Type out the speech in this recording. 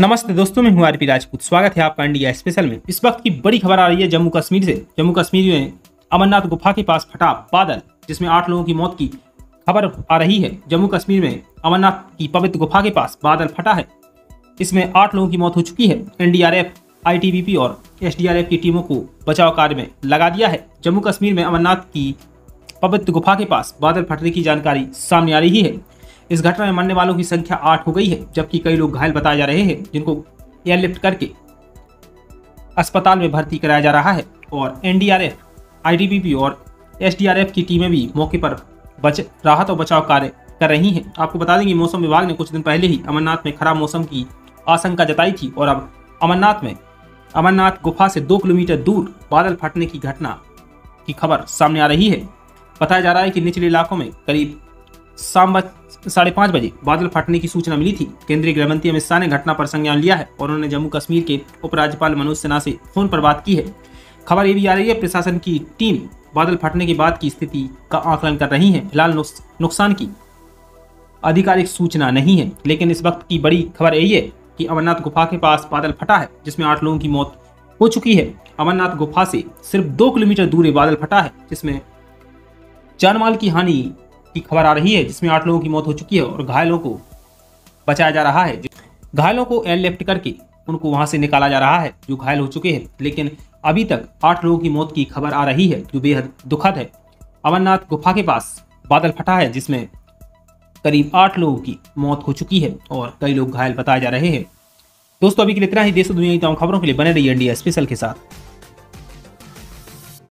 नमस्ते दोस्तों, मैं हूँ आरपी राजपूत। स्वागत है आपका इंडिया स्पेशल में। इस वक्त की बड़ी खबर आ रही है जम्मू कश्मीर से। जम्मू कश्मीर में अमरनाथ गुफा के पास फटा बादल, जिसमें आठ लोगों की मौत की खबर आ रही है। जम्मू कश्मीर में अमरनाथ की पवित्र गुफा के पास बादल फटा है। इसमें आठ लोगों की मौत हो चुकी है। एनडीआरएफ, आईटीबीपी और एसडीआरएफ की टीमों को बचाव कार्य में लगा दिया है। जम्मू कश्मीर में अमरनाथ की पवित्र गुफा के पास बादल फटने की जानकारी सामने आ रही है। इस घटना में मरने वालों की संख्या आठ हो गई है, जबकि कई लोग घायल बताए जा रहे हैं, जिनको एयरलिफ्ट करके अस्पताल में भर्ती कराया जा रहा है, और एनडीआरएफ, आईटीबीपी और एसडीआरएफ की टीमें भी मौके पर बच, राहत और बचाव कार्य कर रही हैं। आपको बता दें कि मौसम विभाग ने कुछ दिन पहले ही अमरनाथ में खराब मौसम की आशंका जताई थी, और अब अमरनाथ में, अमरनाथ गुफा से दो किलोमीटर दूर बादल फटने की घटना की खबर सामने आ रही है। बताया जा रहा है कि निचले इलाकों में करीब शाम साढ़े पाँच बजे बादल फटने की सूचना मिली थी। केंद्रीय गृह मंत्री अमित शाह ने घटना पर संज्ञान लिया है और उन्होंने जम्मू कश्मीर के उपराज्यपाल मनोज सिन्हा से फ़ोन पर बात की है। खबर ये भी आ रही है, प्रशासन की टीम बादल फटने के बाद की स्थिति का आकलन कर रही है। फ़िलहाल नुकसान की आधिकारिक सूचना नहीं है, लेकिन इस वक्त की बड़ी खबर यही है कि अमरनाथ गुफा के पास बादल फटा है, जिसमें आठ लोगों की मौत हो चुकी है। अमरनाथ गुफा से सिर्फ़ दो किलोमीटर दूर बादल फटा है, जिसमें जानमाल की हानि की खबर आ रही है, जिसमें आठ लोगों की मौत हो चुकी है और घायलों को बचाया जा रहा है। घायलों को एयरलिफ्ट करके उनको वहाँ से निकाला जा रहा है, जो घायल हो चुके हैं। लेकिन अभी तक आठ लोगों की मौत की खबर आ रही है, जो बेहद दुखद है। अमरनाथ गुफा के पास बादल फटा है, जिसमें करीब आठ लोगों की मौत हो चुकी है और कई लोग घायल बताए जा रहे हैं। दोस्तों, अभी के लिए इतना ही। देश दुनिया की तमाम खबरों के लिए बने रही इंडिया स्पेशल के साथ।